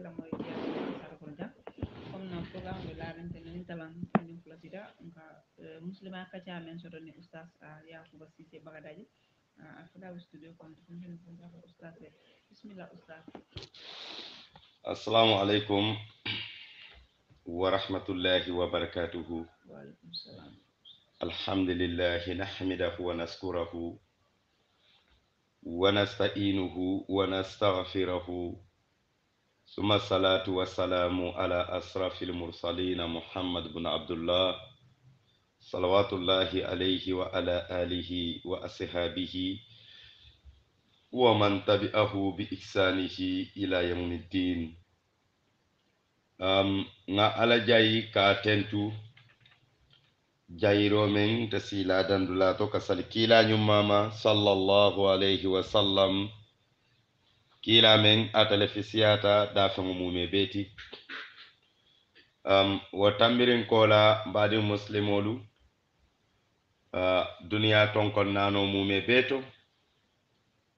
moytu sargonda kono noon programme ɗo laaɗante no min talan kañum flatida ɗumka musidɓe ma kaca men soɗon e oustas yakuba sisé bagadaji a fuɗawi studio kon tontoni fondaka oustas e bisimilla oustas assalamu alaikum wa rahmatullahi wa barakatuhu alaikum salam الحمد لله نحمده ونشكره ونستعينه ونستغفره ثم الصلاة والسلام على أشرف المرسلين محمد بن عبد الله صلوات الله عليه وعلى آله وأصحابه ومن تبعه بإحسانه إلى يوم الدين. أم على جاي كاتنتو. jayiro ta sila dandula to ka sali kilañum mama sallallahu alayhi wa sallam kila men atale fisiyata dafeŋo mume beti. Um, wo tambirin kola mbadi muslimolu uh, duniya tonkon nano mume beto.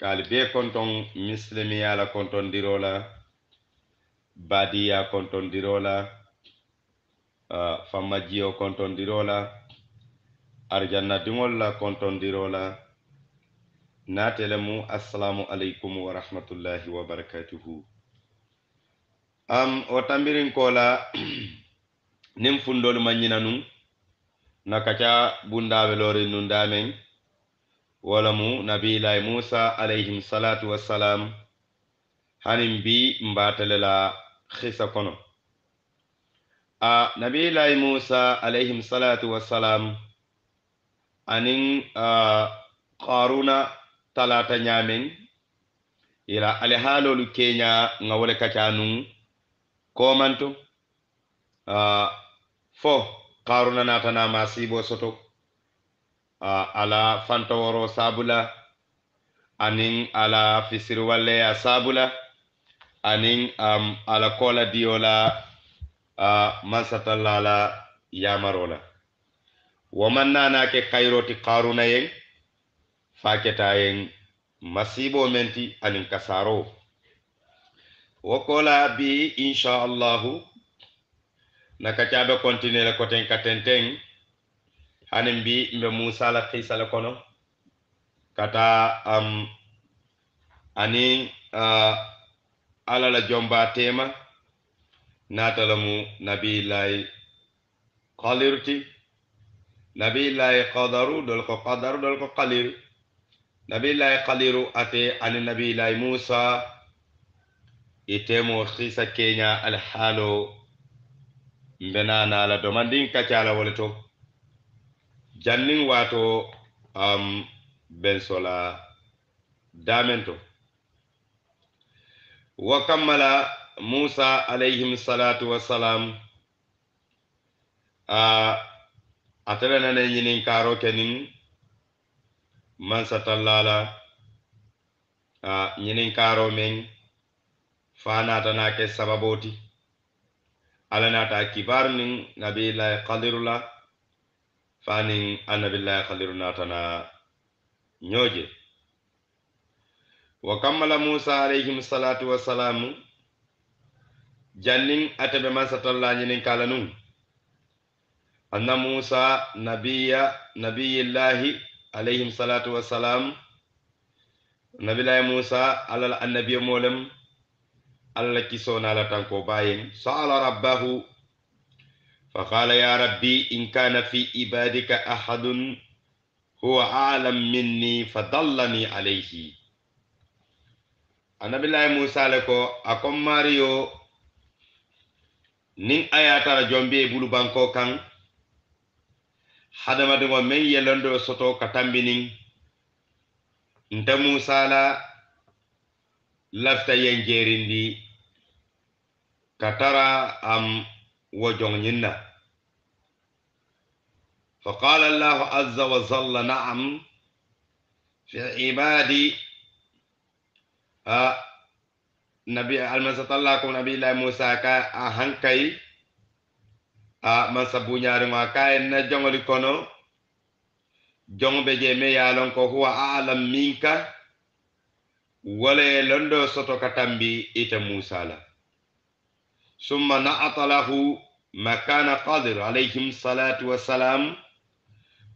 Kali be konton mislimiyala kontondirola badiya kontondirola uh, fammajiyo kontondirola arjanna diŋol la kontondiro la naatele mu assalamu aleykum wa rahmatullahi wa barakatuhu. Am o tambirin ko la nin fundolu ma ñina nun na kaca bundaɓe lori nun damen wala musa alayhim salatu wassalam hanin bi mbatele la hisa kono. A nabilahi musa alayhim salatu wassalam anin qaruna talata ñamen ila alihaalolu keña ŋa wole kaca nun. Komanto. Uh, fo karuna natanama sibo soto. Uh, ala fantoworo sabula. Anin ala fisirwalleya sabula. Anin um, ala kola diyola uh, mansatalla ala yamarola. Woman nanake kayroti karuna yen. Faketa yen masibo menti anin kasaro. Wokola bi inchallahu nakacaɓe continue le koten katenten hanin bi mbe musa la kisa le kono. Kata um, ani uh, alala jomba tema natalamu nabillahi kalirti nabillahi kadaru dol ko kadaru dol ko nabillahi kaliru ate ani nabillahi musa itemo kisa kenya alhaalo mbenana la domandin kacala wole to. Jannin wato um, ben sola damen to. Wa kammala musa alayhim salatu wassalam uh, atelanane ñinin karo kenin mansatallala a ñinin karo men fa naata naa ke sababoo ti alla naata kibaaru niŋ nabiyillahi kadiru annabillahi kadiru natana ñoje wa kammala musa alayhim salatu wassalamu jannin atebe mansatalla ñinin kala nun. Anna musa nabiya nabiyillahi alayhim salatu wassalam nabilayi musa alala annabiyo molem allah kisonala tanko bayen sala rabbahu فقال يا ربي إن كان في عبادك أحد هو أعلم مني فضلني عليه. النبي الله موسى لكو أكم ماريو نين آيات رجومبي بلو بانكو كان hadamadiŋo meŋ ye londo soto ka tambiniŋ nte musa la lafita yen jeerindi ka tara am wo joŋ ñiŋ na فقال الله عز وجل نعم في عبادي نبي المسط الله كم نبي الله موسى كا أهنكي a masa buñarima ka en na joŋoli kono. Joŋ be je me ye lon ko huwa alam minka. Wala ye londo soto ka tambi ite musa la. Summa na'atalahu ma kana qadir alayhim salatu wassalam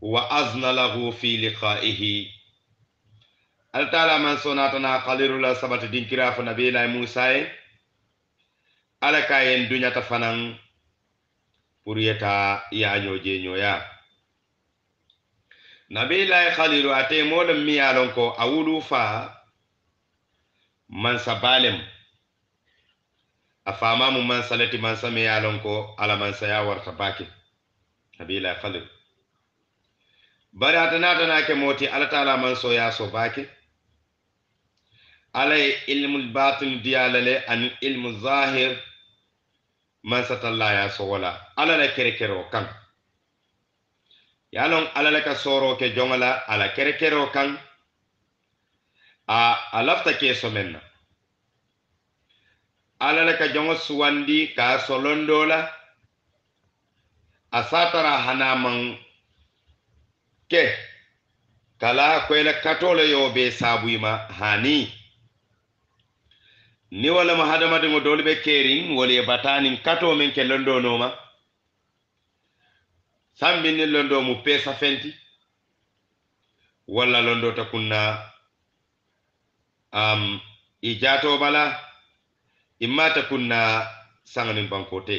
wa azna lahu fi liqa'ihi. Altala man sonatana qalirula sabati dinkira fo nabiyilahi musa ye ala ka yen duñata fanan pour yeta yaño jeñoya nabiyilahi khaliru ate molem mi yalon ko fa mansa balem. A famamu mansa leti mansa mi yalon ala mansaya warta bake nabiyilahi khaliru bari ata natanake moti ala taala manso yaso bake ala ye ilmul batin diyala le ani ilmu zahir mansatalla ya sowola alla la kerekero kan ye a loŋ alla le ka sooro ke joŋo la a la kerekero kaŋ a a lafita kee so na. Alla le ka joŋo suwandi ka a solondo la. A satara hana maŋ ke. Kala koyla katole yo be sabuima hani ni wala ma hadamadiŋo doolu be keeriŋ wolu ye bataniŋ kato men ke londo nooma sambi niŋ londo mu peesa fenti. Walla londo ta kunna um, i jaatoo bala imma ta kunna saŋo niŋ bankoo te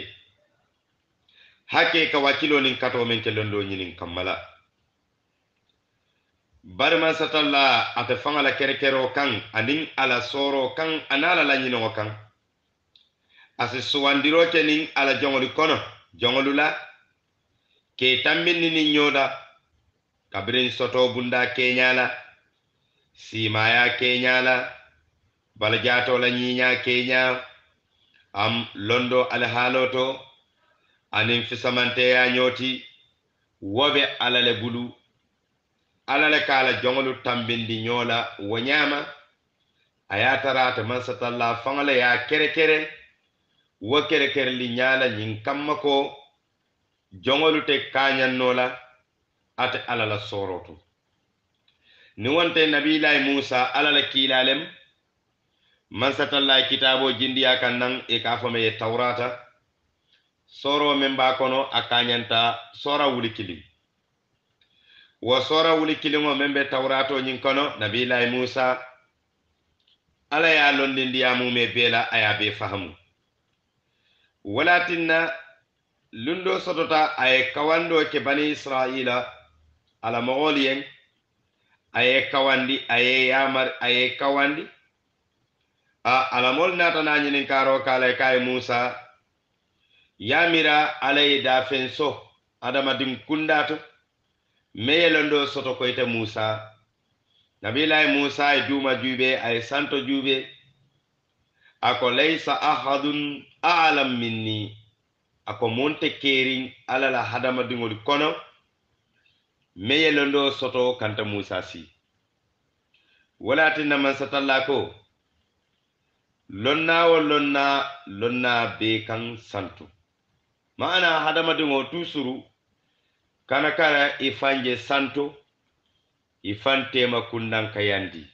hakke ka wakkiloo niŋ katoo ke londo ñiniŋ kamma la bariman barimasatalla ate faŋa la kerekero kaŋ aniŋ ala sooro kaŋ ana ala la ɲinoŋo kaŋ asi suwandiro ke niŋ ala joŋolu kono joŋolu la ke tambindi niŋ ɲoda kabiriŋ soto bunda keɲa la simaya keɲa la balajato la ɲiɲa keɲa am londo alihaalo to aniŋ fisamanteya ɲoti wo be ala le bulu alla le ka a la joŋolu tambindi ñoo la wo ñaama a ye a tara ate mansatalla faŋo le ye a kerekere wo kerekereli ñaa la ñiŋ kamma ko joŋolu te kaañaŋ noo la ate alla la sooroo to. Niŋ wonte nabiilayi musa alla la kiilaa lem mansatalla ye kitaaboo jindiya kaŋ naŋ i ka a fo me ye tawrata sooroo meŋ be a kono a kaañanta soora wuli kiliŋ. wo sora wuli kiliŋo meŋ be tawrato ñiŋ kono nabilayi musa. Alla ye a londindiya mume bee la a ye a bee fahamu walatinna lundo sotota a ye kawando ke bani israila ala mogoolu yeŋ a ye kawandi a ye yamar a ye kawandi. A alamolu naata naa ñininkaaro ka la e ka ye musa. Yamira alla ye dafen so adamadin kundaatu me yelondo soto koyte musa? Nabilaye musa ye duuma juube aye santo juube. Ako laysa ahadun alam minni. Ako monte kerin alla la hadamadiŋolu kono. Meyelondo soto kanta musa si. Walati namansatalla ko lonna wo lonna lonna be kan santo maana hadamadiŋo tusuru kana kara ifanje santo ifantema kundanka yandi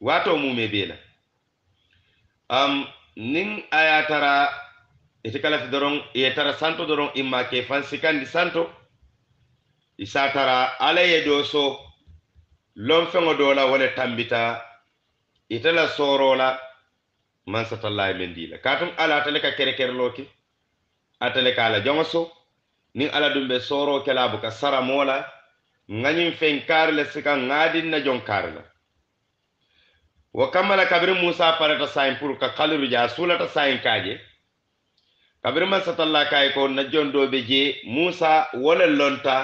wato mume bela. Um, nin aya tara ite kalafi santo doron imma ke fan sikandi santo. Isa tara ala ye do so lon feŋo do la wole tambita ite la soro la mansatallahi men di la katum ala atale ka kere kerelo ke atale ka joŋo so niŋ alla dum be soro ke la buka sara mola ŋañiŋ feŋ kaari le sika ŋaadin na joŋ kaari la wo kamma la kabiri musa parata sayin pour ka kaliru je a suulata sayin kaa je kabiri masatalla kaye ko na jon doo be je musa wo lonta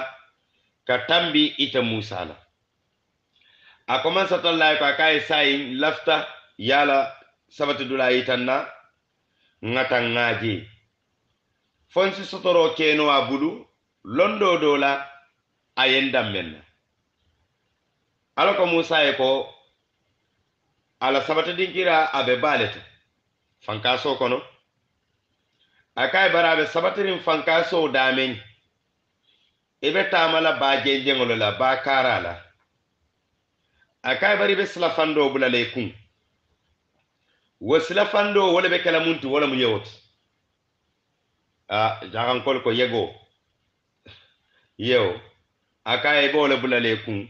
ka tambi ite musa la. A ko masatalla ko a kaye sayin lafta yala sabati dula yitan na ŋata ŋaa jee fonsi sotoro keno a bulu londo do la a yendan men na ala ko musa ye ko ala sabatadinkira a be baale fankaso kono. A ka ye a be sabatirin fankaso damen i be taama la ba jenjeŋolo la baa kaara la a ka bari i be silafandoo bula la i wo silafando wo le be kela munti wo le mu yewo jagankol ko yego. Yewo a ka e ye bulale kun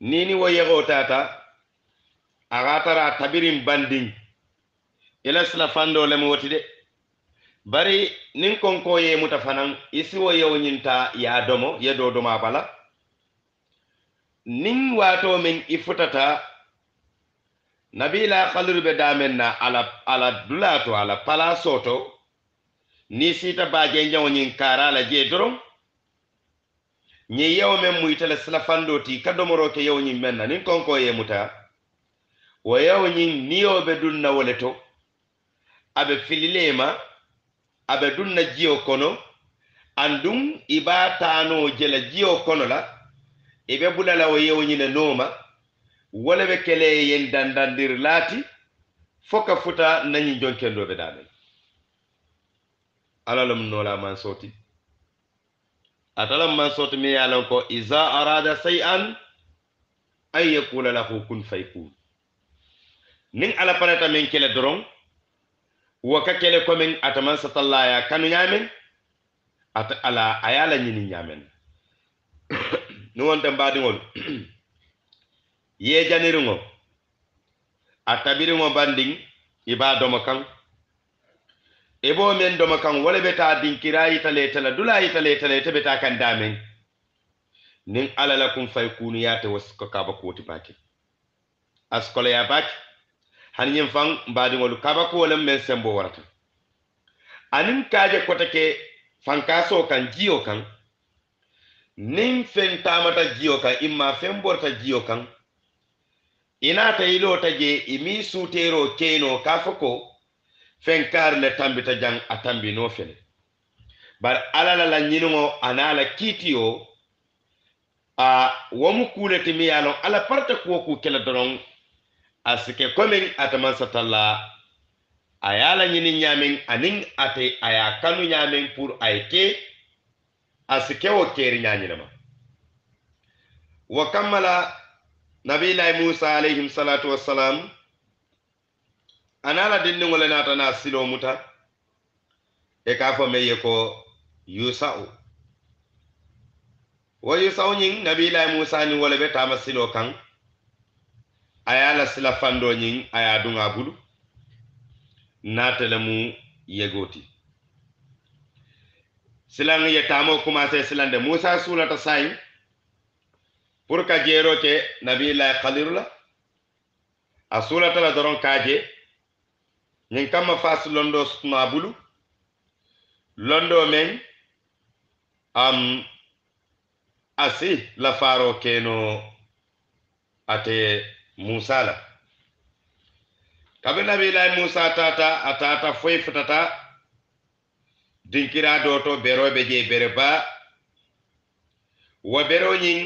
nini wo yego tata a tara tabirin bandin ila sila fando lemu woti de. Bari nin konko ye muta fanan isi wo yewo ñinta ya domo ye do doma bala. Nin wato min i futata nabila khaliru be damen na ala ala dulato ala palaso to ni sita baje nyawo nyin karala je doron. Ñi yewo men muyitale silafando ti ka domoro ke yewo ñin men na nin konko ye muta wo yewo ñin niyo be dun na wole to. Abe fililema abe dun na jiyo kono. Andum iba tano jela jiyo kono la ibe bulala wo yewo ñine nooma wole be kele yen dandandir laati fo ka futa nañi jonkendoɓe damen ala lemu noola man soti. Atalam man soti mi ye ko iza arada sayan ay yakula lahu kun faykun. Nin ala parata meŋ kele doroŋ wa ka kele ko komiŋ ataman satalla ya kanu nyamen at ala ayala ye a la ñini ñaameŋ niŋ wonten baadiŋolu ye janirungo atabirungo banding bandiŋ i domo kaŋ ebo men doma kan wole be ta dinkira ita letala dula ita letala ita be ta kan damen. Nin alala kun fay kunu ya ta kaba koti baki. Askola ya baki hanyin fan mbadiŋolu kaba ko wala men sembo warata. Anin kaje kota ke fankaso kan jiyo kan. Nin fen tamata jiyo kan imma fen borta jiyo kan. Inata ilota je imi sutero keno kafako ko feŋ kaari le tambita jaŋ a tambinoo fele bari alla la la ñiniŋo anaŋ la kiitiyo a wo mu kuu le ti miŋ ye a alla parata kuwo kuu ke le doroŋ a si ke komiŋ ate mansata la a ye la ñiniŋ ñaamiŋ aniŋ ate a ye kanu ñaamiŋ pour a ye ke a si ke wo keeri ñañinema wo kamma la nabilahi musa alayhim salatu wassalam ana la dindiŋo le naata na siloo muta? E ka fo meŋ ye ko yusau. Wo yusau ñiŋ nabiilayi musa niŋ wo le be taama siloo kaŋ a ye a la sila fandoo ñiŋ a ye a duŋa bulu naate le mu yegoo ti silaŋ ye taamoo kumaase silande musa suulata saayiŋ pour ka jeero ke nabiilayi kaliru la a suulata la doroŋ kaa je. ñiŋ kamma faasi londo sutuma bulu. Londo meŋ am asi lafaaroo keno ate musa la. Kabi nabilayi musa tata a tata foyi futata dinkira do to beroɓe je jee bere baa wo beroo ñiŋ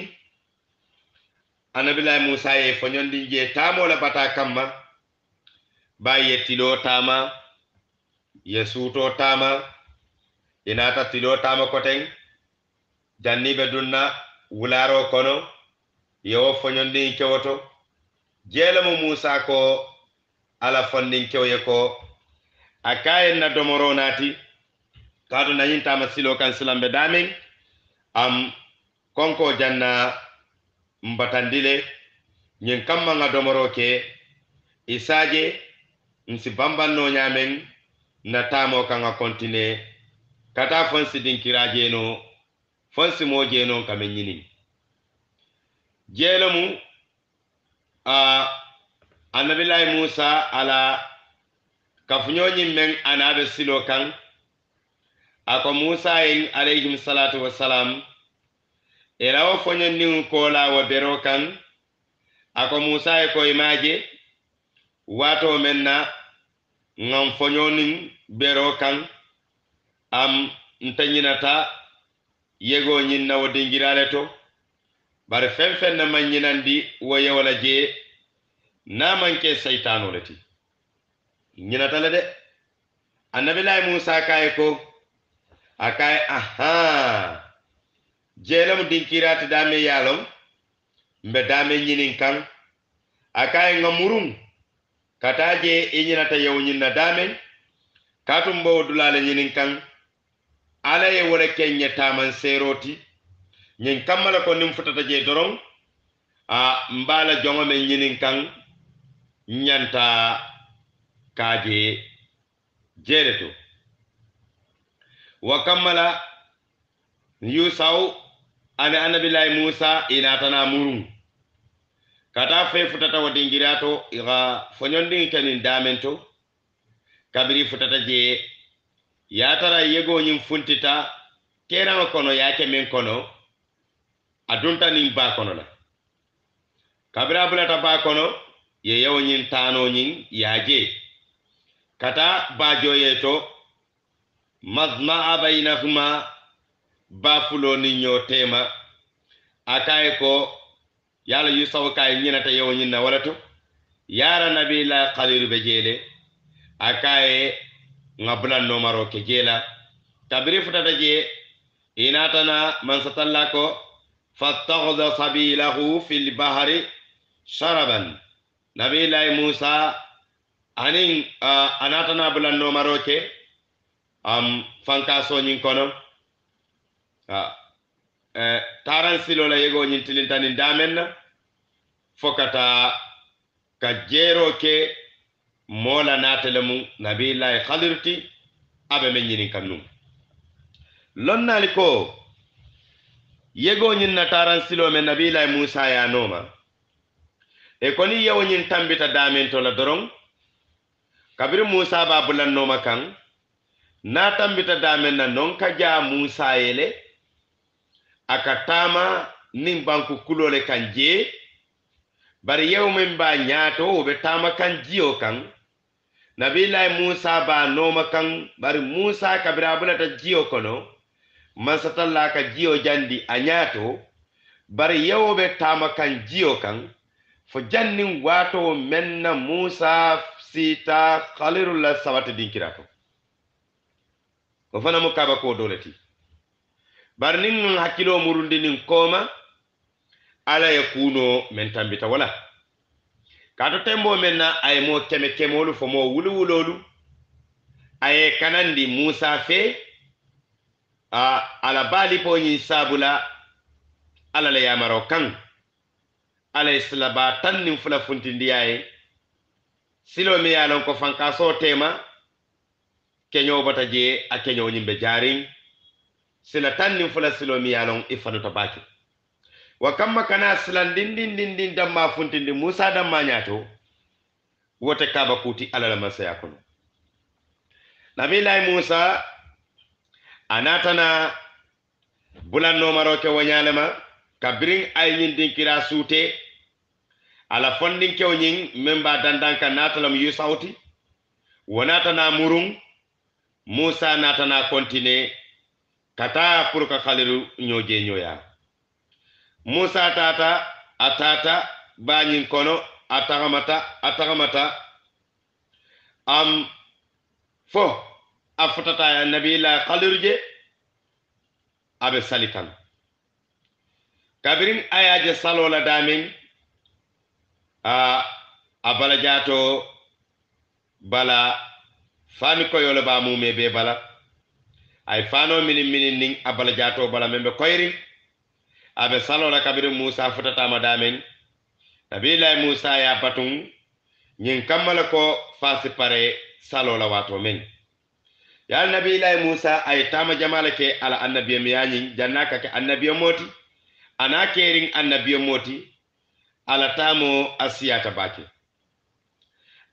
anabilayi musa ye foñondin je tamola bata kamma. ba ye tilo tama ye suuto tama inata tilo tama koten janniɓe dunna wularo kono yewo foñondin kewoto. Jeelemo musa ko ala fondin kewye ko a kayen na domoro naati kaatu nañintama silo kan silamɓe damin am konko janna mbatandile ñin kamma domoro ke isaje nsi bambanno ñamen natamo kan a kontine kata fonsi dinkira jeno fonsi mo jeno kame ñinin. Jeelomu a annabilahi musa ala kafuñoñin men anaɓe silo kan. Ako musa en alayhim salatu wassalam elawo foñonniŋ kola wo bero kan. Ako musa e koye maje wato men na ngam foñonin bero kan am ntañinata yego ñin na wo dingirale to. Bare fen fen na mañinandi wo yewola je jee naa maŋ ke ti. Ñinata le de. Annabilahi musa kaye ko a kaye aha jeelemu dinkirati dame yalom mbe dame ñinin kan. A kaye nga muruŋ kata je i e ñinata yew ñinna damen katum bowo dulale ñinin kan ala ye wole ke taman seroti ñin kammala ko nin futata je doron a mbala jongo men ñinin kan ñanta kaje jere to wa kammala yusau ani annabillahi musa inatana murun kata fe futata wo dingirato iga foñondin kenin damen to kabiri futata je yatara yegoñin funtita keraŋo kono yake min kono a dunta nin ba kono la kabira bulata ba kono ye yewoñin tanoñin yaje. Kata bajoye to mazma bainahuma ba fulo nin yo tema a ko yala yusawo kaye ñinata yewo ñinna wala to yara nabila kaliru be jeele a kaye ŋa bulannomaro ke jeela kabiri futata je inatana mansatalla ko fattakhada sabilahu fil bahari sharaban. Nabilahi musa anin uh, anatana bulannomaro ke um, fankasoñin kono. Uh, Eh, taran silo la yegoñin tilintani damen na fo ka jero ke mola natele mu nabillahi halirti aɓe men ñinin kan num. Lonnali ko yegoñin na taran silo men nabillahi musa yanoma e koni yewoñin tambita damen to la doron kabiri musa ba bulannoma kan na tambita damen na non ka ja musa yele aka ka taama niŋ banku kuloo le kaŋ jee. Bari yewo meŋ be a ñaato wo be taama kaŋ jio kaŋ nabilayi musa be a nooma kaŋ bari musa kabiri a bulata jio kono. Mansatalla ka jio jandi a ñaato bari yewo be taama kaŋ jio kaŋ fo janniŋ waatowo meŋ na musa siita khalirulla la dinkira to wo fana mu kaba ko dole ti. bari niŋ ŋun hakkiloo murundi niŋ kooma ala ye kuunoo meŋ tambita wala. Kaato temboo meŋ na a ye moo keme kemoolu fo moo wuluwuloolu. A ye kanandi musa fe a ala baalipoo ñiŋ saabu la ala le yamaroo kaŋ. Ala ye silabaa taŋ niŋ fula funtindiyaa ye. Siloo miŋ ye a loŋ ko fankaasoo teema keñoo bota jee a keñoo ñiŋ be jaariŋ. sila tan nin fula silo mi yalon ifanu to baki wa kamma kana silan din din din din damma funtindi musa damma nyato wote kaba kuti alala masaya kono. Nabilahi musa anatana bulan nomaro ke wanyalema kabirin ayyin din kira sute ala fondin kewñin min mba dandanka natalam yusawti wonatana murun musa natana kontine kata pour ka khaliru ñoje ñoya. Musa tata a tata bañin kono a taxamata a taxamata. Am fo a fotataya nabila khaliru je aɓe salitan kabirin ayaje salola damin a a bala jato bala fami koyolo ba mume be bala. Ay fano minin minin nin abala bala jato bala membe koyri abe salola kabiri musa futatama damen nabilahi musa ya batun ñin kammala ko fasi pare salola wato men. Ya nabilahi musa ay tama jamala ke ala annabiya mi yañin janna kake annabiyo moti. Ana kerin annabiyo moti. Ala tamo asiyata bake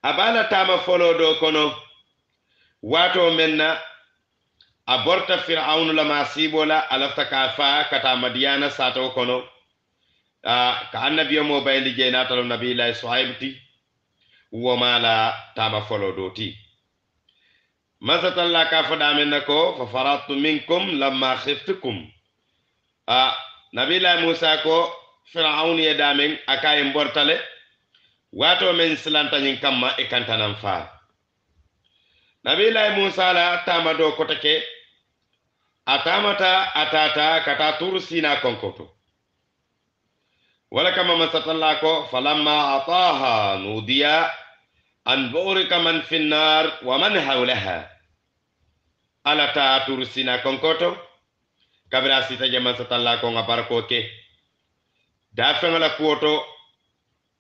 abala tama folo do kono. Wato menna a borta fir'aunu lama sibo la a ka fa kata madiyana sato kono. Ka annabiyo mo bayli je natalo nabiyilahi suhaybu ti. Woma la tama folo do ti. Masatalla ka foɗamen na ko fa faratu minkum lamma khiftukum. A nabiyilahi musa ko fir'aunu ye damen akayen bortale. Wato men silantañin kamma e kantanan faa nabilahi musa la tama do kota ke a tamata a tata kata turu sina konkoto. Wala kama masatalla ko falamma ataha nudiya an burika man fi nnar wa man hawlaha. Ala ta turu sina konkoto. Kabira sita je masatalla ko nga barko ke da fengala kuoto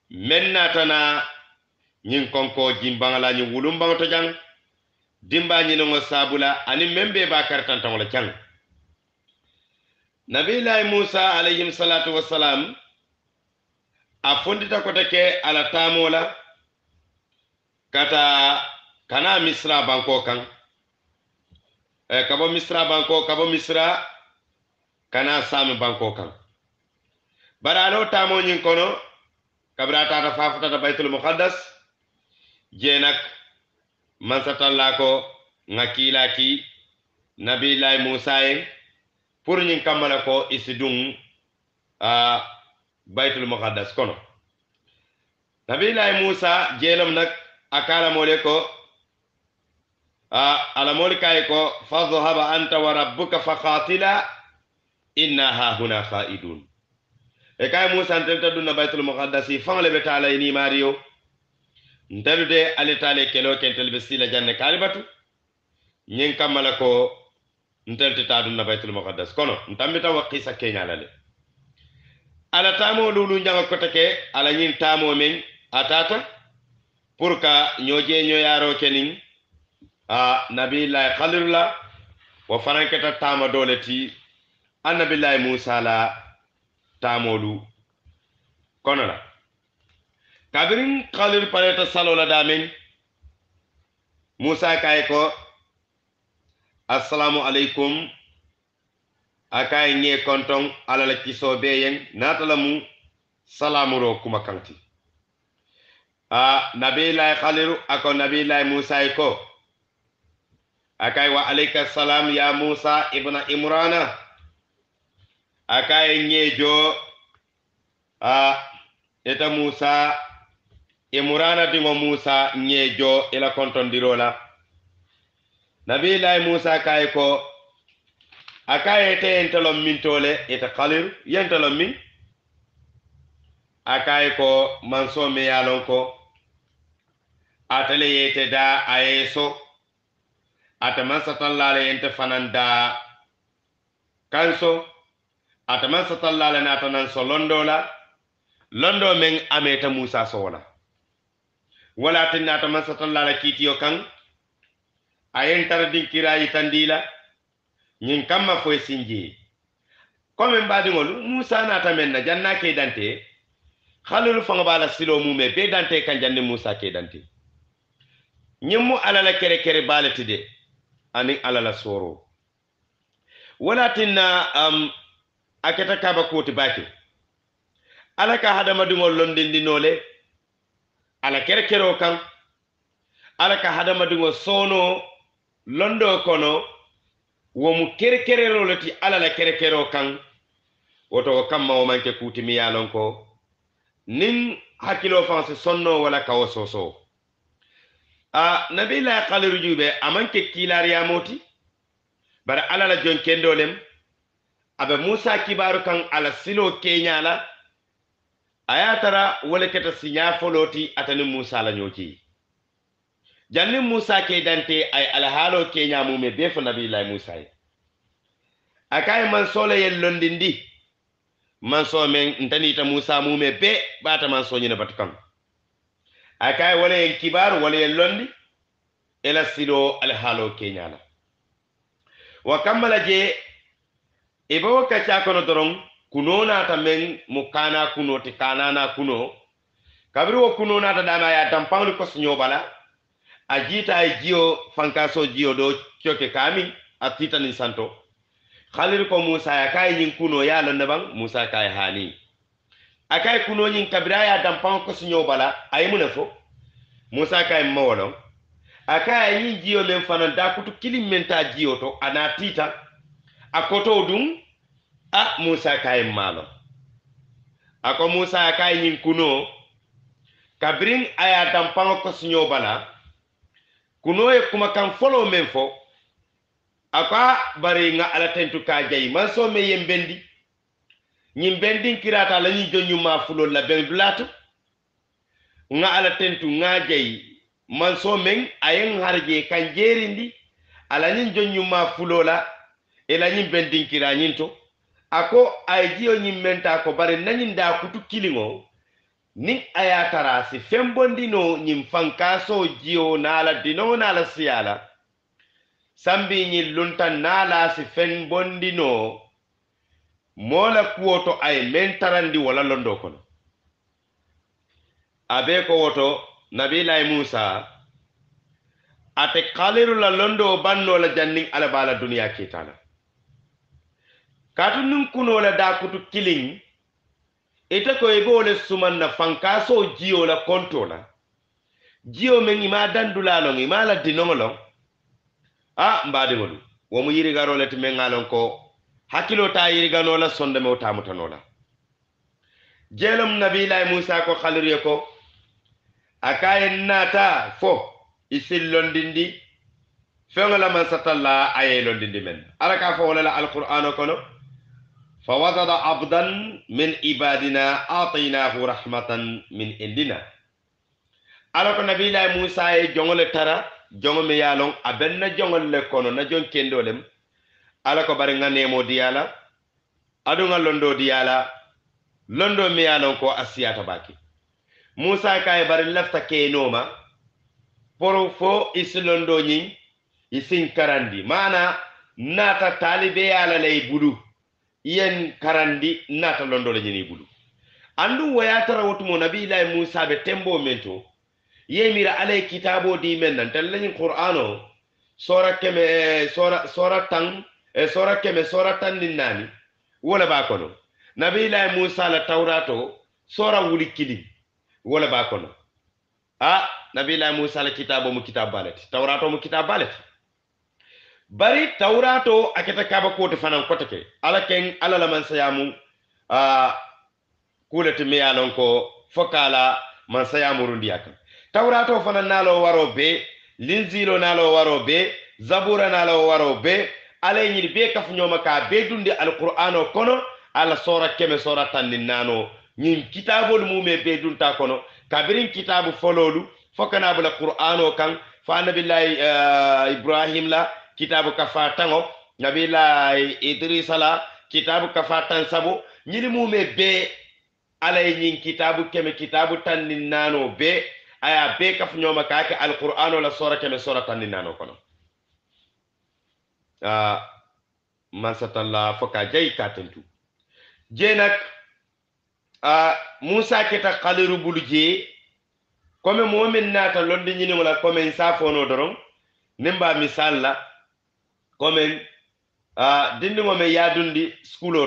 men natana ñin konko jimbangala ñin wulumbaŋo to jaŋ dimba ñiniŋo sabula aniŋ meŋ bee baa karitantaŋo le caŋ nabilahi musa alayhim salatu wasalam a fondita kote ke ala taamoo la kata kana misira banko kaŋ eh, ka bo misira banko ka bo misira kana saami banko kaŋ bari aloo taamoo ñiŋ kono kabira tata faafutata baytul muhaddas jeenak mansatalla ko ŋa kiila ki nabilahi musa ye pour ñin kammala ko isi uh, baytul muqaddas kono nabilahi musa jeelom nak a kalamole ko uh, alamol kaye ko fadhhaba anta wa rabbuka fakatila inna hahuna khaidun e kaye musa ntelta dunna baytul muqaddasi faŋole be taala ndalu de ali taale keloo kentel be siila janne kaali batu ñiŋ kamma ko ntel ti taa dunna baytul muqaddas. Kono ntambita wa kiisa keña le. Ala taamoo lulu ñaŋa kote ke ala ñiŋ taamoo meŋ a taata pour ka ñoojee ñoyaaroo ke niŋ a nabillahi haliru la wo fanaŋ keta taama doole ti annabillahi musa la taamoolu kono la kabirin khalil pareta salola damin. Musa kai ko assalamu aleykum akaye ñe konton alala kiso sobe yen natala salamu ro kuma kanti. A nabi nabilaye khaliru ako nabi nabilaye musa ko akaye wa alayka salam ya musa ibna imrana. Akaye jo a eta musa e muranatiŋo musa ŋeejo i e la kontondiro la nabiyilayi musa ka ko a ka ye ite yente loŋ miŋ to le ite kaliru yente loŋ a ka ko manso miŋ ye a ko ate yete da ite daa a ye so ate maŋ satalla le yente fanaŋ daa kaŋ so ate maŋ satalla le so londoo la londoo meŋ a musa sowola wala tinnata man satollala kiitiyo kan. A yentara dinkira yitandila ñin kamma foye sinji. Commin mbaadiŋolu musa nata men na janna ke dante halolu faŋo be a mume be dante kan janni musa ke dante ñiŋ mu alla la kere kere baa le ti de aniŋ alla la sooro. Wala tinna um, a keta kaba kuuti baake. Alla ka hadamadiŋol londindinoo le ala kerkero kan ala ka hadamadiŋo soono londo kono womu kerkerero le ti ala la kerkero kan woto wo kamma wo manke kuutimi lon ko niŋ hakkiloo faŋ sonno wala ka soso a nabilahi kaliru juube a maŋ ke ti bari ala la jonkendo lem a musa kibaaru kaŋ ala siloo keeñaa la a ye tara wo keta siña foloti ti musa la ñoo ke musa ke dante ay ye alahaaloo ke ñaamume bee fo nabiyilahi musa ye. A ka ye mansoo le ye londindi. Mansoo meŋ ntaniita musa mume bee baata mansoo ñine batu kaŋ. A ka ye wo le ye kibaaru londi ela sido siloo alahaaloo ke ñaa la. Wa kammala je i be wo kono doroŋ kuno naata meŋ mu kana kuno ti kanana kuno. Kabiri wo kuno naata dama ya tampaŋolu kosiño bala. A jiita a jiyo fankaso jiyo do coke kaami a tiita niŋ santo haliri ko musa ya kaye ñiŋ kuno ye a loŋ musa kaye haani a kuno ñiŋ kabiri a ye a dampaŋo kosiño mu fo. Musa kaye mma wo loŋ jiyo meŋ fanaŋ daakutu kiliŋ meŋ jiyo to a naa tiita a koto duŋ a musa kayin malo a ko musa kayin kuno. Kabirin a ya danfaŋo kosiño bala. Kuno ye kumakan folo men fo. A ko a bari ŋa alla tentu ka jayi. Manso me yen bendi ñiŋ bendin kirata la ñiŋ joñiŋ ma fulol la ben dulatu ŋa alla tentu ŋa jayi. Manso meŋ a ye harje kan jerindi ala ñiŋ joñiŋ ma fulo la e la ñiŋ bendinkira ñiŋ to. ako ay jiyo ñimmenta ko bare nañin da kutu kiliŋo nin a ye tara si fembondino ñin fankaso jiyo naa la dino naa la sambi ñin lunta naa si fembondino mola kuwo to ay men tarandi wala londo kono. Abe ko woto nabilaye musa ate kaliru la londo banno la janniŋ ala baa duniya kitala kaatu niŋ kunoo le daakutu kiliŋ ite ko ibe be wo le sumaŋ na fankaasoo jio la konto la. Jio meŋ i maŋ dandulaa loŋ i la dinoŋo loŋ. Ah, a mbaadiŋolu wo mu yirigaroo le ti meŋ ŋa loŋ ko hakkiloo taa yiriganoo la sondomeo taa mutanoo la jeelom nabiilaye musa ko haliru ye ko a ka a ye naata fo i sin londindi feŋo la mansatalla a ye londindi meŋ ala ka fo wo le la alqur'ano kono فوجد abdan min ibadina أعطيناه rahmatan min indina. Ala ko nabilahi musa ye joŋo le tara joŋo mi ye a loŋ a ben na joŋol le kono na joŋ kendo lem ala ko bari ŋa neemo diya la ŋa londo diyala londo mi ye loŋ ko a siyata baake musa e kaye bari lafta kenoma poro fo isi londo ñiŋ isin karandi. Mana nata talibe la le i yen karandi nata londo le ñini bulu. Andu wayatara wotumo nabiyilahi musa be tembo men to yemira alay kitabo di men nan. Tan lañin qur'an o sora keme eh, sora sora tan e eh, sora keme sora tan nin nani wala ba kono. Nabiyilahi musa la tawrato sora wuli kili wala ba kono. Ah, A nabiyilahi musa la kitabo mu kitab balati tawrato mu kitab balati bari tawrato aketa kaba kote fanan kotake. Ala ken ala la man lamansayamu uh, kulete miya lon ko fokala man sayamu rundi akam tawrato fanan nalo waro be linzilo nalo waro be zabura nalo waro be ala ñini be kaf nyoma ka be dundi alqur'ano kono ala sora keme sora tannin nano. Ñin kitabol mume be dunta kono. Kabirin kitabu fololu fokana bula qur'ano kan fa annabillahi uh, ibrahim la kitabu kafa tango nabila idrisa la kitabu kafa tan sabo ñini mume be alay ñin kitabu keme kitabu tannin nano be aya be kaf ñoma kake alqur'ano la sora keme sora tannin nano kono uh, mansatalla foka jayi katentu jenak a musa keta kaliru bulu je comme momin nata londi ñini wala comme sa fono doron nimba misal komin uh, dindiŋo meŋ ye a dundi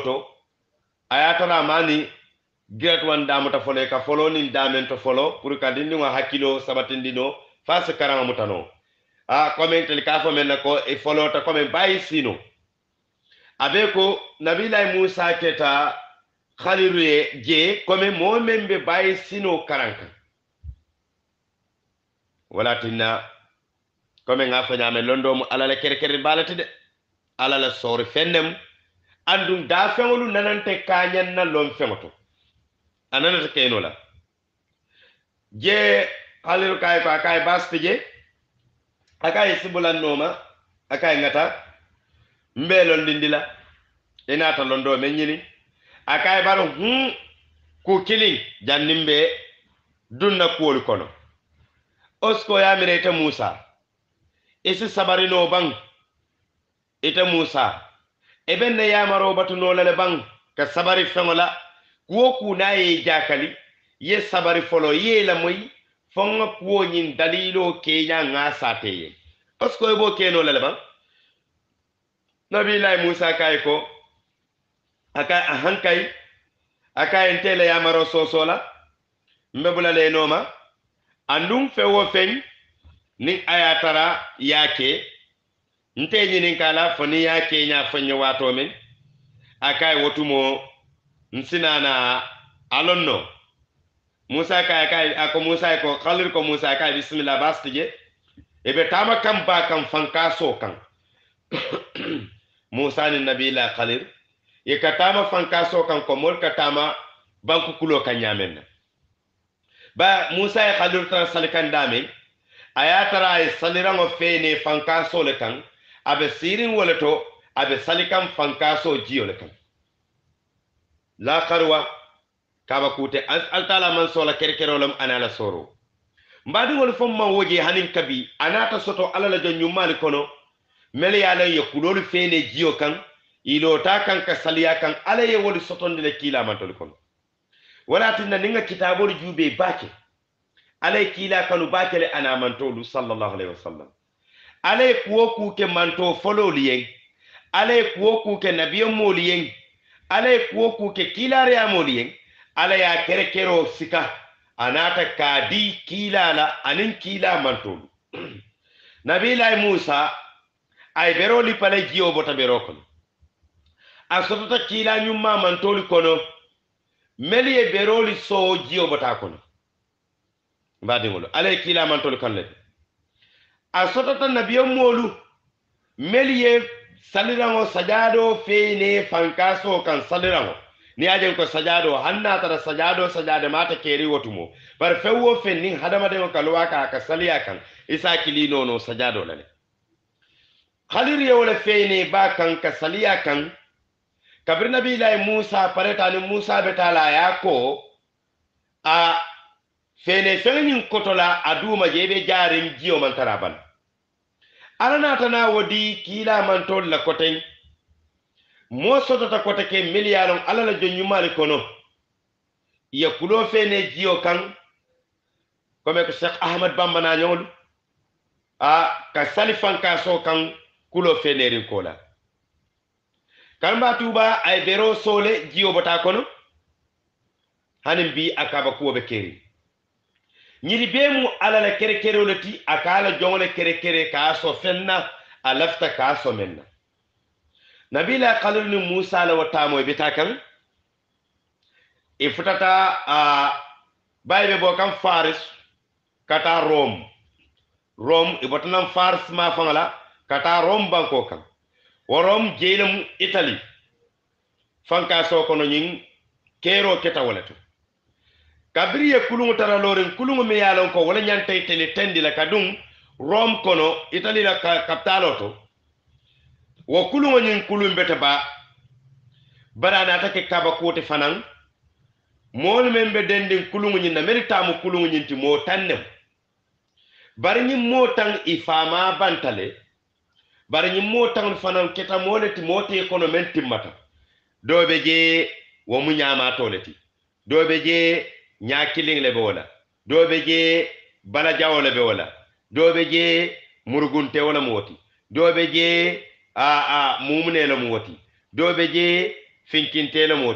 to a ya a tara mani get one daamuta folo ka folo nin daameŋ to folo pour ka dindiŋo wa sabatindi sabatin dino face karam mutano. A uh, komin ka fo men na ko e foloota komin bayi sino. Siino a be musa keta haliru ye je komin mo men be bayi sino siinoo karaŋ walatinna comme nga fo ñaame londomu alala kerkere baalati de alala soori fennemu. Andum daa feŋolu nanante kaañan na lon feŋo to. A nanata keno la. Je haliru kaye ko a kaye baste je a kaye sibulannooma a kaye ŋata mbe londindi la i naata londo men ñini a kaye bara hum ku kiliŋ jannin be dunna kuwolu kono. Osko yamireyte musa isi sabarino baŋ ite musa. E ben ne yamaro batunolale baŋ ka sabari feŋo la kuwo ku na ye jakali ye sabari folo ye la moyi foŋa kuwo ñiŋ dalilo keña ŋa sate ye pasko i bo keno lale baŋ nabilahi musa kaye ko aka ahankay aka ntele yamaro soso la mbe bula lenoma andun fewo feŋ ni aya tara yake. Nte ñinin kala fo ni yake nya fanyo wato men aka wotumo nsinana alonno. Musa ka aka ako musa ko khalir ko musa ka bismillah bastije ebe tama kam ba kam fanka so kan. Musa ni nabila khalir ye ka taama fankaso kan ko mol ka taama banku kulo kan ñamen ba musa ye haliru tara sali kan dame a ye tara a ye saliraŋo feene fankaso le kaŋ a be siiriŋ wo le to a be salikaŋ fankaso jiyo le kaŋ lakarwa kaba kute altala man sola kerkero lam ana la soro. Mbadiŋolu fo maŋ wo je haniŋ kabi a naata soto alla la joŋ ñummaali kono mele ye a loŋ ye kuloolu feene jiyo kaŋ iloota kaŋ ka saliya kaŋ alla ye wolu sotondi le kiilaamantolu kono. Wala tinna niŋ ŋa kitaabolu juubee baake alla ye kiila kanu baa kele ana mantolu sallallahu alaihi wasallam. Alla ye kuwo kuu ke manto fololu yeŋ alla ye kuwo kuu ke nabiyomolu yeŋ alla ye kuwo kuu ke kiilaariyamolu yeŋ alla ye a kere keroo sika. A naata kaa di la aniŋ kiila mantolu. Nabiilaye musa a ye beroo lipa la jio bota beroo kono. A sotota kiilaa ñummaa mantolu kono. Melu ye beroolu soo jio bota kono. baadiŋolu alla ye kiilamantolu kaŋ le a sotota nabiyo moolu melu ye saliraŋo sajaadoo feyine fankaasoo kaŋ saliraŋo niŋ ye jeŋ ko sajaadoo haŋ naa tara sajaadoo sajaade maata keeri wo tumo bari feŋ wo feŋ niŋ hadamadiŋo ka luwaa ka a ka saliyaa kaŋ i se a kiliinoo noo sajaadoo la le haliru ye wo le feyine baa kaŋ ka saliyaa kaŋ kabiri nabiilayi muusa pareta aniŋ muusa be taa la a ye a ko a fene feŋñin kotola a duuma je be jaren jiyo man tara bana ala natana wodi kiilamantol la koteŋ moo sotota kote ke miliyalon ala la jonñumali kono. Ye kulo fene jiyo kan comme ko cheikh ahmad bamba nañowlu a ka sali fankaso kan kulo fenerin kola kalmba tuba ay bero sole jiyo bota kono hanin bi akaba kuwoɓe kerin ñiri bee mu ala la kere kerekerewo le ti a ka a la joŋo le kerekere ka a so feŋ na a lafita ka a so meŋ na nabila kalilu ni musa la wo taamo i e bita kaŋ i e futata a bayi be bo kaŋ faris ka taa rome. Rome i bota naŋ faris maa faŋa la ka taa rome banko kaŋ wo rome jeyi le mu itali faŋ ka a so kono ñiŋ keeroo keta wo le to. kabiri ye kuluŋo tara loorin kuluŋo mi ye a loŋ ko wo le ñanta iteli tendi la kaduŋ rom kono itali la kapitalo to. Wo kuluŋo ñiŋ kuluŋ bete ba bari a naata ke kabakuwo ti fanaŋ moolu meŋ be dendin kuluŋo ñiŋ na meri taamu kuluŋo ñiŋ ti moo taŋ ne bari ñiŋ moo taŋ i faamaa banta le bari ñiŋ moo taŋolu fanaŋ keta moo le ti moo te kono meŋ timmata. Doo be jee wo mu ñaamaato le ti. Doo be jee ñaa le be wo la. Doo be je bala jawo le be wo la. Doo be je murugunte wo le mu wo ti. Doo be je a a mumunee le mu doo be je finkinte le mu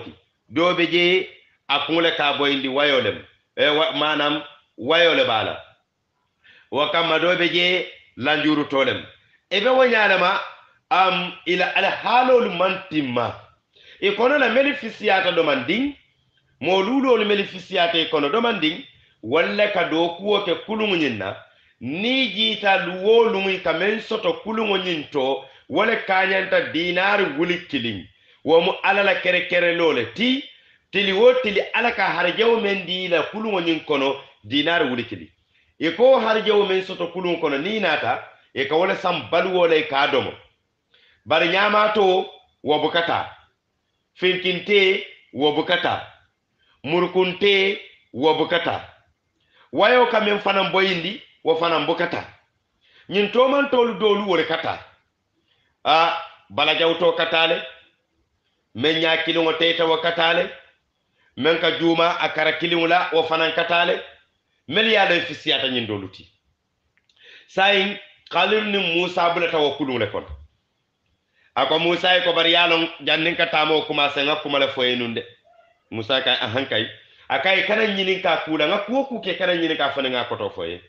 doo be je a kuŋo le ka boyindi wayo lem e, wa, maanaam wayo le baa la. Wo kamma doo be je lanjurutoo lem e be wo ñaalema am ila al haalolu man timma e kono la meli fisiyata ɗoman mooluuloolu melu fisiyata kono. Domandin walla ka dookuwo ke kuluŋo ñiŋ na niŋ jiita luwo luŋi ka meŋ soto kuluŋo ñiŋ to wo le kaañanta diinaari wuli kiliŋ wo mu alla la kerekereloo le ti tili wo tili alla ka harijewo meŋ dii la kuluŋo ñiŋ kono diinaari wuli kiliŋ i ko harijewo meŋ soto kuluŋo kono niŋ naata i ka wo le saŋ baluwo le i ka a domo. Bari ñaamaato wo bukata. Finkinte wo bukata murkunte wo bukata. Wayo ka men fanan boyindi wo fanan bukata ñin tomantolu dolu wole kata. A bala jawto katale. Men ña kiliŋo teyta wo katale. Men ka juma a kara la wo fanan katale mel ye lay fisiyata ñin dolu ti sayin kalir ni musa bulata wo kuluŋo le kono a ko musa ye ko bari ye loŋ janniŋ ka taama wo kumase ŋa kuma le foye de musa ka ahan kai akai kana nyini ka kula nga kuwo ku ke kana nyini ka fana nga koto foye.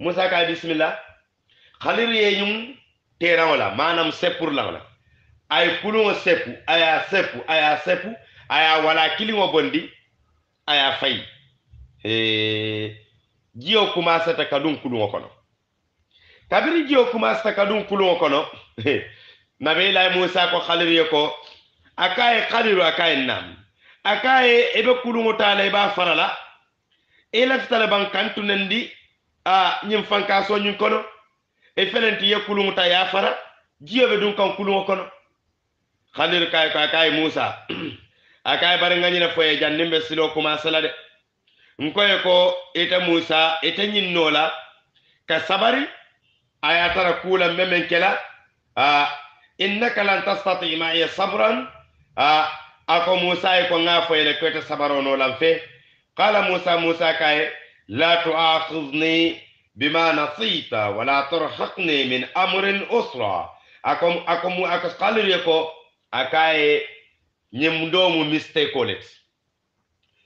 Musa ka bismillah. Khalir ye nyum tera wala manam sepur la wala. Ay kulungo sepu aya sepu aya sepu aya wala kilingo bondi aya fay. E jiyo kuma sata kadun kulungo kono. Kabiri jio kuma sata kadun kulungo kono nabila musa ko khalir ye ko akai khalir akai nam a ka ye i be kuluŋo taa la i be a fara la. I lafita le baŋ kantu a ñiŋ fankaso ñiŋ kono. E I feleŋ ye kuluŋo ta ye a fara. Jiyo be duŋ kaŋ kuluŋo kono. Halir kaye ko aka ye musa aka ye bari ŋa ñine fo ye janniŋ be siloo kumanse la de. Nkoye ko ite musa ite ñiŋ noo la. Ka sabari a ye tara kuu la memeŋ ke la. Innaka lan tastati maiya sabran. Ako musa e ko ŋa foyele koyte sabaronolan fe qala musa musa kaye la tuakhidni bima nasita wala turhaqni min amrin usra. Ako ako ako qaliri ko akaye nyem ndomu mistake olet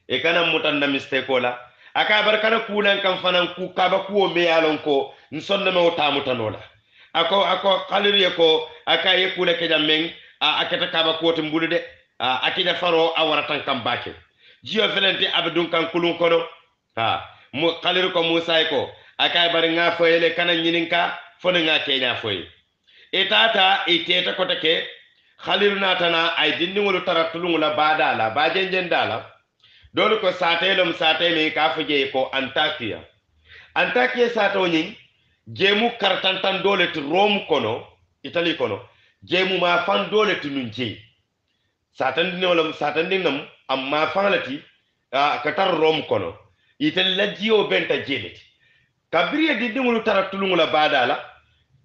e kana mutanna mistake ola. Aka bar kana kulan kan fanan ku kaba kuwo me yalon ko nsonne me wota mutanola ako ako qaliri ko akaye kula ke jamen a akata kaba kuwo timbulude a akida faro a waratan kan bake jiyo felenti abdun kan kulun kono ha mu qaliri ko musa ko akay bari nga foyele kana nyininka fone nga kenya foye itata iteta kota ke khaliru natana ay dindiŋolu tara tuluŋo la baada la bajenjenda dala dolu ko satelom satele ka fo je ko antakia antakia sato ñiŋ jemu kartantan dole ti rome kono itali kono. Jemu ma fan dole ti nuŋ je satandindiŋo lam satandin nam am ma faŋ le ti ka tara rome kono. Itali la jiyo benta jele ti kabiriye dindiŋolu tara tuluŋo la baada la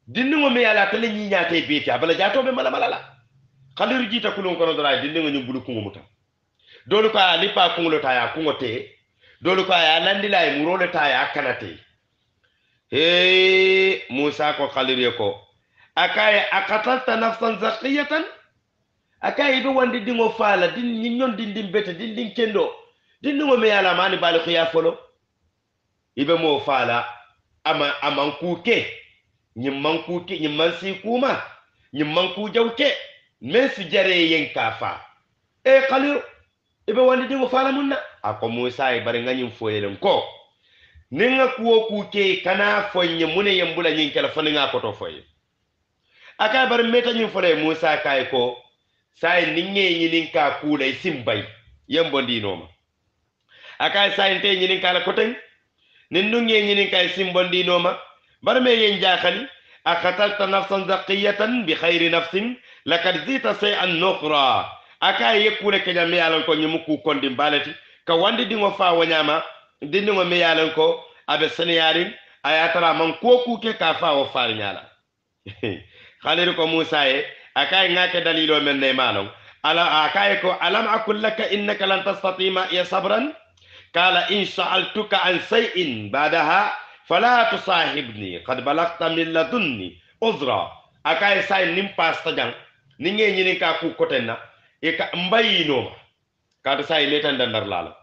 dindiŋo me ye a la ate le ñiñaate beeti. A bala jaatoɓe mala mala la haliru jiita kulun kono dora dindiŋo ñiŋ bulu kuŋo muta. Doolu ko a ye lippa kuŋolo ta ye a kuŋo te doolu ko a ye a muro le ta ye a kana te. He musa ko haliru ye ko a ka a nafsan zakiyatan akayi ɓe wandi ɗiŋo faala din ñiñon din din bete din din kendo. Din ɗiŋo me ala mani baali ko ya folo. Iɓe mo faala ama aman kuuke ñin man kuuke ñin man si kuuma ñin man kuujawke men si jaree yen ka faa. E kaliru iɓe wandi ɗiŋo faala mun na? Ako musa e bari ŋañin foyelen ko. Niŋ ŋa kuwo kuuke kana foye mune yen bula ñiŋ kela fo niŋ a koto foye aka bari meta ñiŋ fola ye musa kaye ko sai ninge yinin ka kula simbai yem bondi noma aka sai te ka la koten nin dunge yinin ka simbondi noma bar barme yen jakhali akatalta nafsan zaqiyatan bi khairi nafsin lakad zita sai an nukra aka yekule kenya me yalan ko nyimu ku kondi balati ka wandi dingo fa wanyama dingo me yalan ko abe seniyarin ayatara man ko ku ke ka fa wo fa nyala. Khalir ko musa ye akai ngake dalilo men ne malon ala akai ko alam akul laka innaka lan tastati ma ya sabran? Kala in sa'altuka an shay'in ba'daha fala tusahibni. Qad balagta min ladunni uzra. Akai sai nim pasta jang. Ni ngey ñini ka ku kote na e ka mbayino ka to sai letan dandar lala.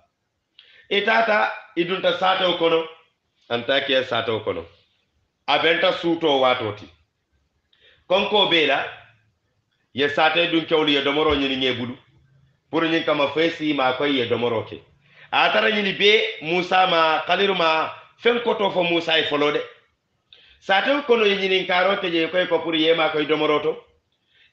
E tata idunta sato kono. Anta ke sato kono. Abenta suto watoti. Konko bela ye sate dun kewlu ye domoro ñini ŋe bulu pour ñin kama fesi ma koy ye domoro ke a tara ñini be musa ma kaliru ma fen koto fo musa e folo de satew kono ye karo ke je koy ko pour ye ma koy domoro to.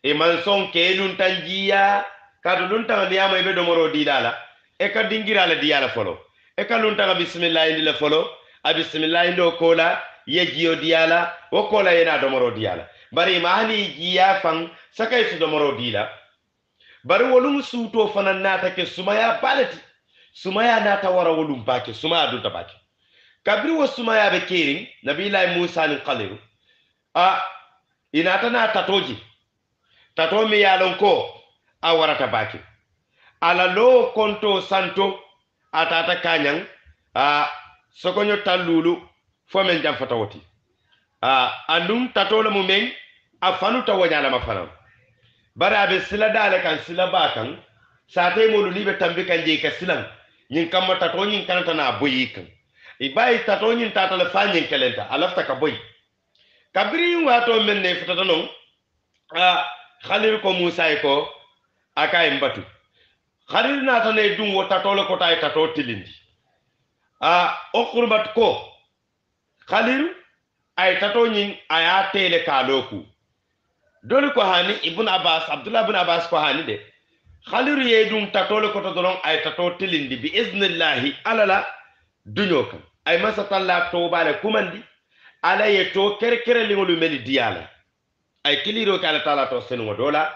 E man son ke dun luntan jiya kadu ni niyama be domoro di la e ka dingira la diyala folo. E ka luntan bismillah indi la folo. A bismillah indo kola ye jiyo diyala wo kola yena domoro diyala bari ma hani jiya fan sakay su domoro dila. Bari wolum suuto fanan nata ke sumaya balati. Sumaya nata wara wolum bake sumaya dunta bake. Kabri wo sumaya be kerin nabillahi musa ni qaliru a inata na tatoji. Tato mi yalon ko a warata baki ala lo konto santo a tata kañan a sokoño tallulu fo men jam fata woti. A andum tato la mu men a fanuta wanya la bari a be sila dale kan sila batan sa saatay moolu niŋ tambi kan je i ka kam ñiŋ kamma tatoo kan kanata na boyi i i baa ta tatoo ñiŋ taata le faa ñiŋ kelenta a lafita ka boyi. Kabiriŋ waatoo men ne fata to non a khalil ko musa ko a ka a ye mbatu naata ne dum wo tatoo le kota e a ta to tilindi. A o kurubati ko haliru a ye to ñiŋ a tele ka teele doli ko hani ibn abbas abdullah ibn abbas ko hani de. Haliru ye dun tatole koto doron a ye tato tilindi bi isnillahi alala duño kan ay masatalla tobale kumandi ala ye to kere kere liŋolu meli diyala. Ay kiliro ke ala tala to senuŋo dola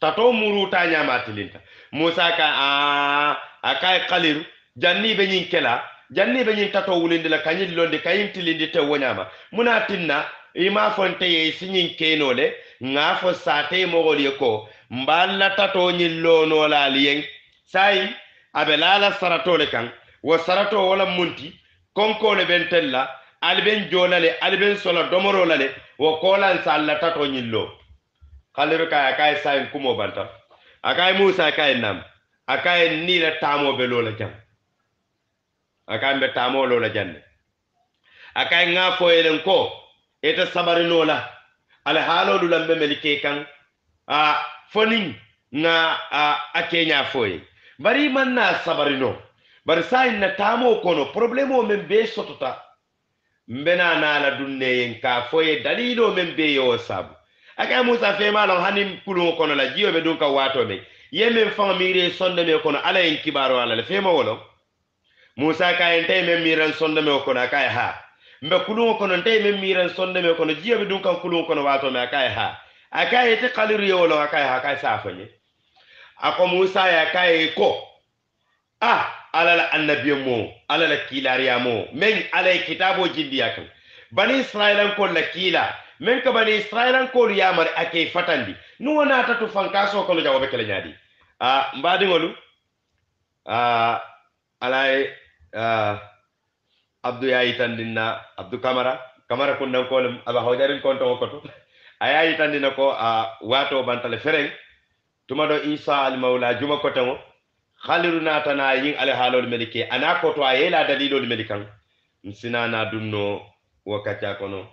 tato muruta ñama tilinta. Musa ka a a kay kaliru janni be ñiŋ kela janni be ñiŋ tato wulindi la kañiŋ londi kañiŋ tilindi te wo ñama ima fonte ye siñiŋ keno le nga fo sate mogol ye ko mballa tato ñillonolali yen sayi aɓe laala saratole kan wo sarato wala munti konkole ben tella ali ɓen jolale ali ben sola domorolale wo kolan sa alla tato ñillo kalleɓe kay a kaye sayin kumo banta. A kaye musa a kaye nam a kaye niila tamoɓe lola jam a kaye ɓe tamo lola jande a kaye ga foyelen ko ete sabarinola ala haaloolu lambe meli ke kaŋ a foniŋ na a, a keña foye. Bari man na sabarino bari sayin na taamo kono problème o men bee sotota. Mbena naa la dunne yen ka foye dalilo men bee yewo saabu. Aka musa fema lon hani kuluŋo kono la jiyo be dun ka waato me. Ye men faŋo miire sonde me kono ala yen kibaaro ala le fema wo lo musa ka yen tayi men miiran sonde me kono a ka ye ha mbe kuluŋo kono nte men miiran sonde me kono jiyo be dun kan kuluŋo kono waato me aka ye ha. Aka ye te kaliru ye wolo aka ye ha aka ye saa fo nye ako musa ye aka ye ko ah ala la annabiyo mo ala la kiilariya mo meŋ ala ye kitabo jindiya kan bani israilankolu la kiila meŋ ka bani israilankolu yamari a ke fatandi. Niŋ wo naata tu fankaso kono jawo be kele ñaadi a mbaadiŋolu a ala ye abdu ye yitandin na abdu kamara. Kamara kundankolu aba hawjarin kontoŋo koto a ye yitandina ko a waato bantale fereŋ tuma do isa almawla juma koteŋo haliru natana yin ala halol meli ke. Ana koto a yela dalilol meli kan. Nsina na dunno wo kacca kono.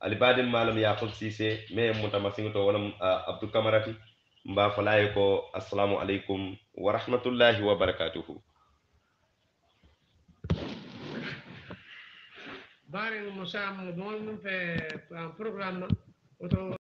Alibadin malam yakub sise me muta masinto wala uh, abdou kamarati mba falaye ko assalamu alaikum wa rahmatullahi wa barakatuhu. Barring Mosam Movement per un programma.